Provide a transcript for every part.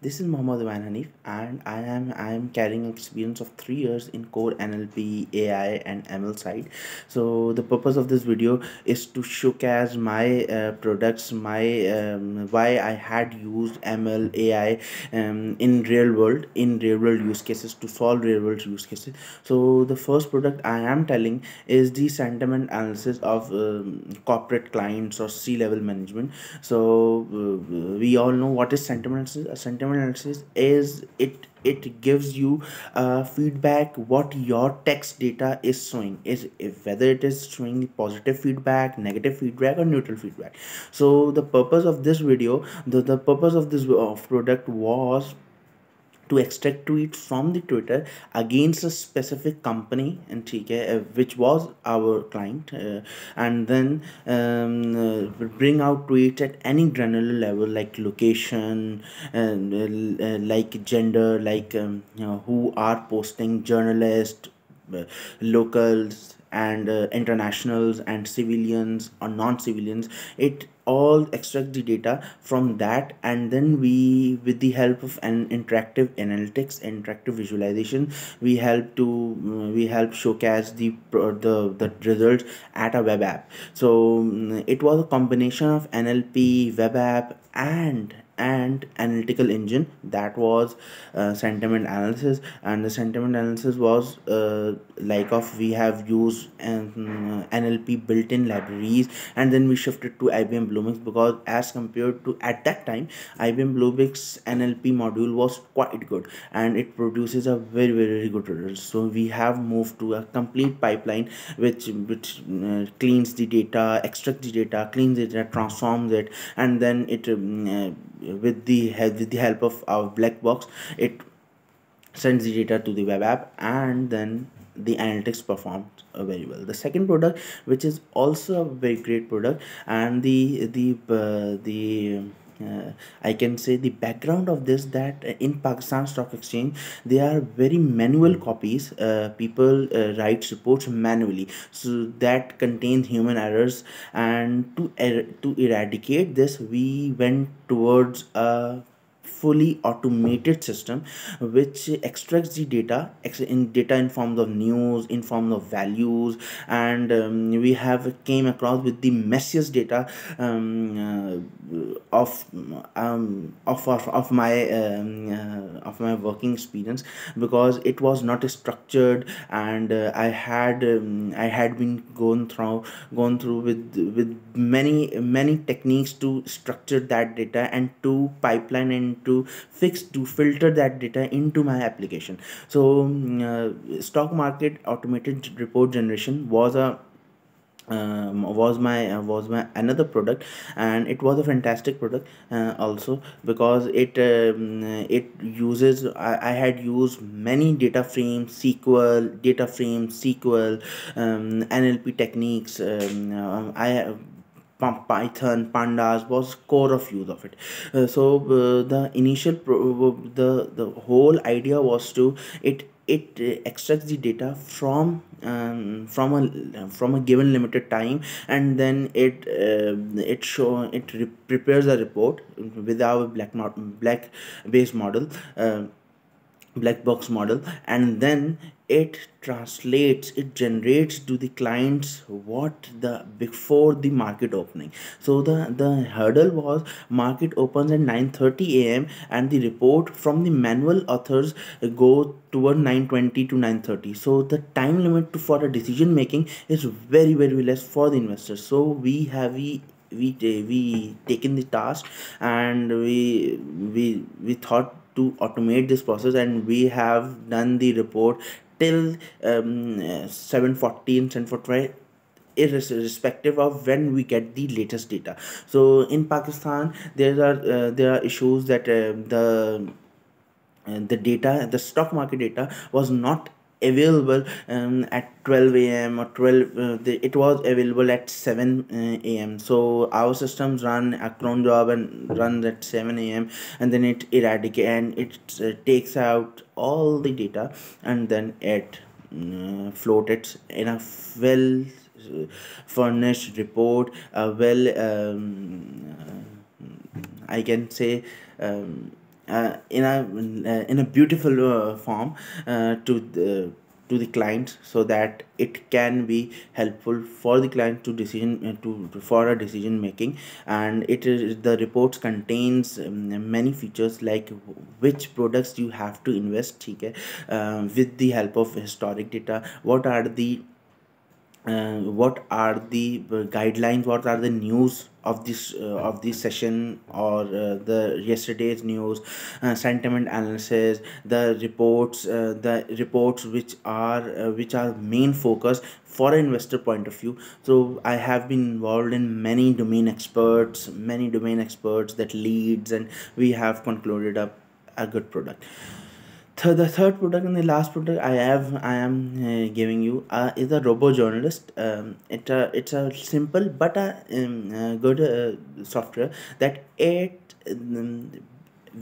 This is Mohammad Aman Hanif, and I am I am carrying experience of three years in core NLP, AI, and ML side. So the purpose of this video is to showcase my uh, products, my um, why I had used ML, AI um, in real world, in real world use cases to solve real world use cases. So the first product I am telling is the sentiment analysis of um, corporate clients or C level management. So uh, we all know what is sentiment analysis. A sentiment analysis is it it gives you uh, feedback what your text data is showing. Is if whether it is showing positive feedback negative feedback or neutral feedback. So the purpose of this video the, the purpose of this uh, product was to extract tweets from the Twitter against a specific company and uh, which was our client uh, and then um, uh, bring out tweets at any granular level like location and uh, uh, like gender like um, you know, who are posting journalists uh, locals and internationals and civilians or non-civilians. It all extract the data from that and then we with the help of an interactive analytics interactive visualization we help to uh, we help showcase the the the results at a web app. So um, it was a combination of nlp web app and and analytical engine. That was uh, sentiment analysis. And the sentiment analysis was uh, like of we have used um, nlp built-in libraries. And then we shifted to ibm bluemix because as compared to at that time ibm bluemix nlp module was quite good. And it produces a very very good result so we have moved to a complete pipeline which which uh, cleans the data extracts the data cleans it transforms it. And then it um, uh, with the help with the help of our black box it sends the data to the web app and then the analytics performs uh, very well. The second product which is also a very great product and the the uh, the uh, I can say the background of this that in Pakistan Stock Exchange they are very manual copies. Uh, people uh, write reports manually, so that contains human errors. And to er to eradicate this, we went towards a fully automated system which extracts the data in data in forms of news in forms of values and um, we have came across with the messiest data um, uh, of um, of, of, of my um, uh, of my working experience because it was not structured and uh, I had um, I had been gone through gone through with with many many techniques to structure that data and to pipeline and to fix to filter that data into my application. So mm, uh, stock market automated report generation was a um, was my uh, was my another product and it was a fantastic product uh, also because it um, it uses I, I had used many data frames sql data frames sql um, nlp techniques um, uh, i python pandas was core of use of it. Uh, so uh, the initial pro- the the whole idea was to it it extracts the data from um, from a from a given limited time and then it uh, it show it re- prepares a report with our black black based model uh, black box model and then it translates it generates to the clients what the before the market opening. So the the hurdle was market opens at 9:30 am and the report from the manual authors go toward 9:20 to 9:30 so the time limit to, for the decision making is very very less for the investors. So we have we we we taken the task and we we we thought to automate this process and we have done the report till um, 740 and 745 irrespective of when we get the latest data. So in pakistan there are uh, there are issues that uh, the the data the stock market data was not available um, at 12 a.m or 12 uh, the, it was available at 7 uh, a.m so our systems run a cron job and runs at 7 a.m and then it eradicate and it uh, takes out all the data and then it uh, floats. In a well uh, furnished report a well um, i can say um, in a uh, in a beautiful uh, form uh, to the to the client so that it can be helpful for the client to decision uh, to, to for a decision making. And it is the reports contains um, many features like which products you have to invest okay, uh, with the help of historic data. What are the uh, what are the uh, guidelines what are the news of this uh, of this session or uh, the yesterday's news? Uh, sentiment analysis the reports uh, the reports which are which are main focus for an investor point of view. So i have been involved in many domain experts many domain experts that leads and we have concluded a, a good product Th- the third product and the last product I have I am uh, giving you uh, is a robo journalist. Um, it uh, it's a simple but a um, uh, good uh, software that it um,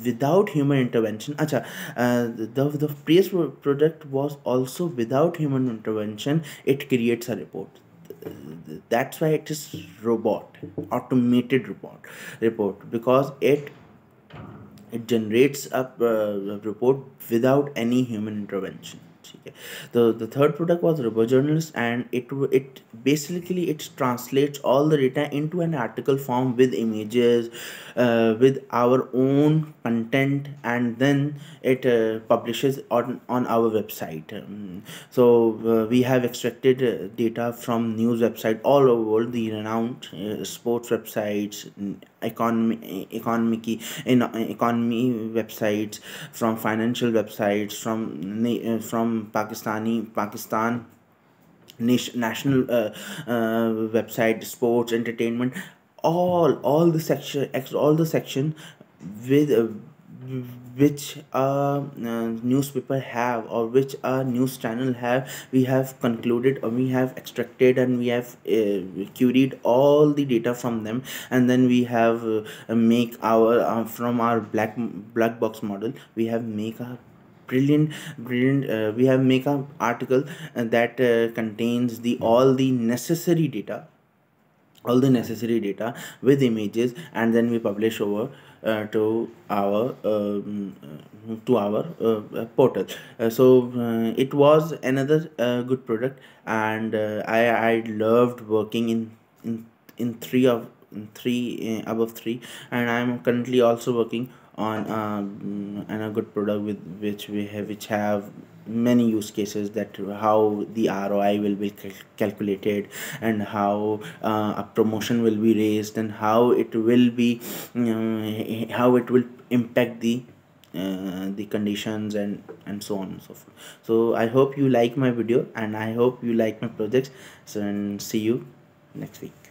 without human intervention. Acha, uh, the the previous product was also without human intervention. It creates a report. That's why it is robot automated report report because it it generates a uh, report without any human intervention. The the third product was RoboJournalist and it it basically it translates all the data into an article form with images uh, with our own content and then it uh, publishes on on our website. Um, so uh, we have extracted uh, data from news website all over the renowned uh, sports websites economy economy in economy websites from financial websites from from pakistani pakistan nation, national uh, uh, website sports entertainment all all the section all the section with uh, which a uh, newspaper have or which a news channel have we have concluded or we have extracted and we have uh, queried all the data from them. And then we have uh, make our uh, from our black black box model we have make a brilliant brilliant uh, we have make a article uh, that uh, contains the all the necessary data all the necessary data with images and then we publish over uh, to our um, uh, to our uh, portal. Uh, so uh, it was another uh, good product and i i loved working in in in three of in three above three and i'm currently also working on um, on a good product with which we have which have many use cases that how the ROI will be cal- calculated and how uh, a promotion will be raised and how it will be um, how it will impact the uh, the conditions and and so on and so forth. So i hope you like my video and i hope you like my projects. So and see you next week